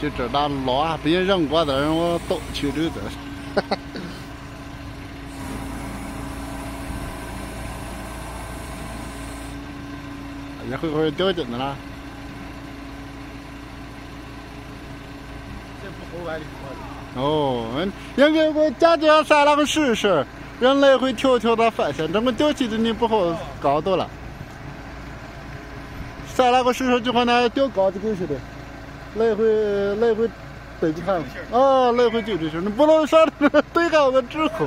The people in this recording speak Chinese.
就就这那捞啊，别人过的让我倒去溜的。一会会掉进去了。这不好玩的哦，应该我家这山那个试试，人来回跳跳的翻身，这么掉起的你不好搞到了。山那个试试就和那掉高的狗似的，来回来回对着看，啊，来回就这事，你不能上对上我个之后。